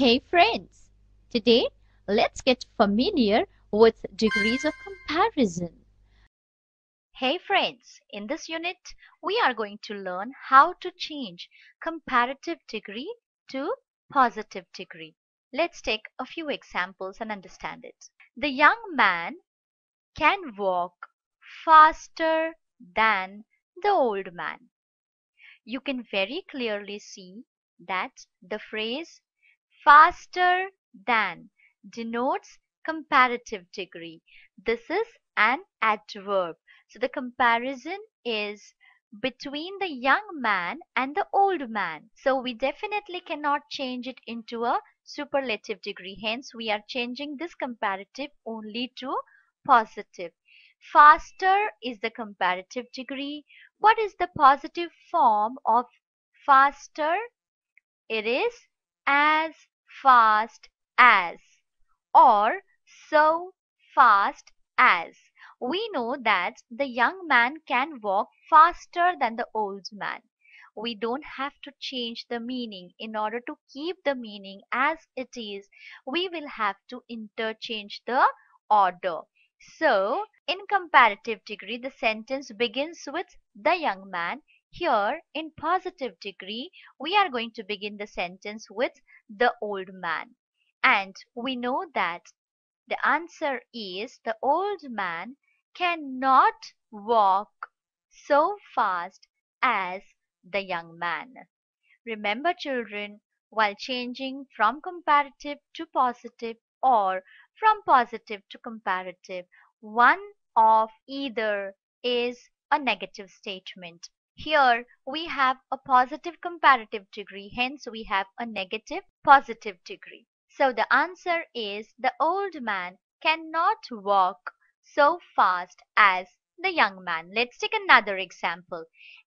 Hey friends! Today let's get familiar with degrees of comparison. Hey friends! In this unit we are going to learn how to change comparative degree to positive degree. Let's take a few examples and understand it. The young man can walk faster than the old man. You can very clearly see that the phrase faster than denotes comparative degree. This is an adverb. So the comparison is between the young man and the old man. So we definitely cannot change it into a superlative degree. Hence we are changing this comparative only to positive. Faster is the comparative degree. What is the positive form of faster? It is as fast as or so fast as. We know that the young man can walk faster than the old man. We don't have to change the meaning. In order to keep the meaning as it is, we will have to interchange the order. So, in comparative degree, the sentence begins with the young man here in positive degree, we are going to begin the sentence with the old man. And we know that the answer is the old man cannot walk so fast as the young man. Remember children, while changing from comparative to positive or from positive to comparative, one of either is a negative statement. Here we have a positive comparative degree, hence we have a negative positive degree. So the answer is the old man cannot walk so fast as the young man. Let's take another example.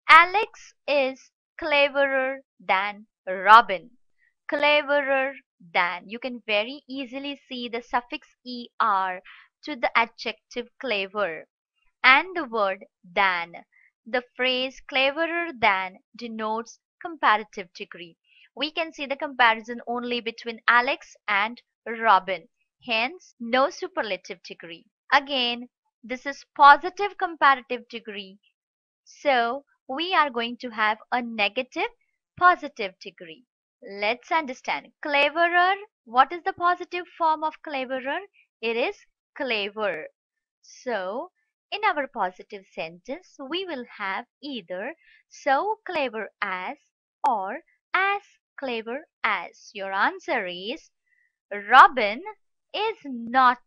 Alex is cleverer than Robin. Cleverer than. You can very easily see the suffix er to the adjective clever and the word than the phrase cleverer than denotes comparative degree. We can see the comparison only between Alex and Robin. Hence, no superlative degree. Again, this is positive comparative degree. So, we are going to have a negative positive degree. Let's understand. Cleverer, what is the positive form of cleverer? It is clever. So, in our positive sentence, we will have either so clever as or as clever as. Your answer is Robin is not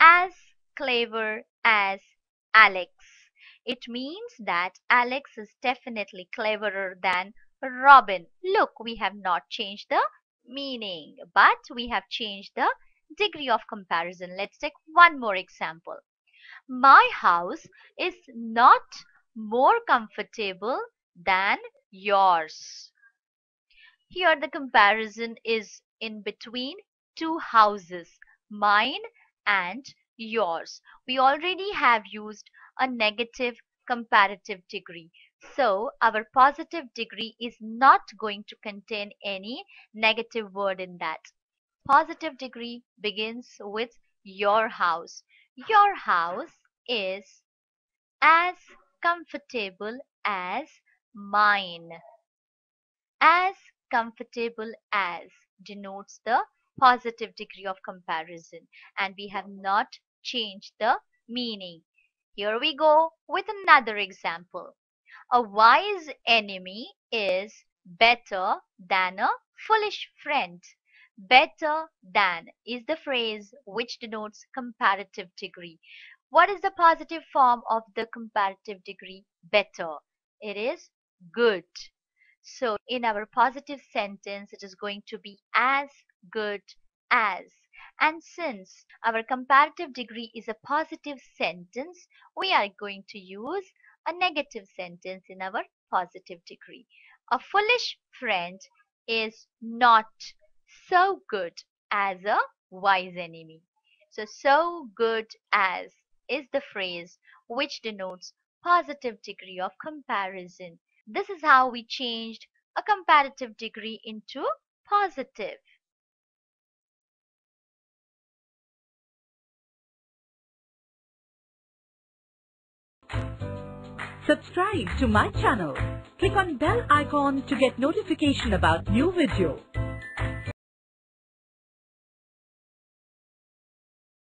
as clever as Alex. It means that Alex is definitely cleverer than Robin. Look, we have not changed the meaning, but we have changed the degree of comparison. Let's take one more example. My house is not more comfortable than yours. Here the comparison is in between two houses, mine and yours. We already have used a negative comparative degree. So our positive degree is not going to contain any negative word in that. Positive degree begins with your house. Your house is as comfortable as mine. As comfortable as denotes the positive degree of comparison and we have not changed the meaning. Here we go with another example. A wise enemy is better than a foolish friend. Better than is the phrase which denotes comparative degree. What is the positive form of the comparative degree? Better. It is good. So in our positive sentence, it is going to be as good as. And since our comparative degree is a positive sentence, we are going to use a negative sentence in our positive degree. A foolish friend is not so good as a wise enemy. So, so good as is the phrase which denotes positive degree of comparison. This is how we changed a comparative degree into positive. Subscribe to my channel. Click on bell icon to get notification about new video.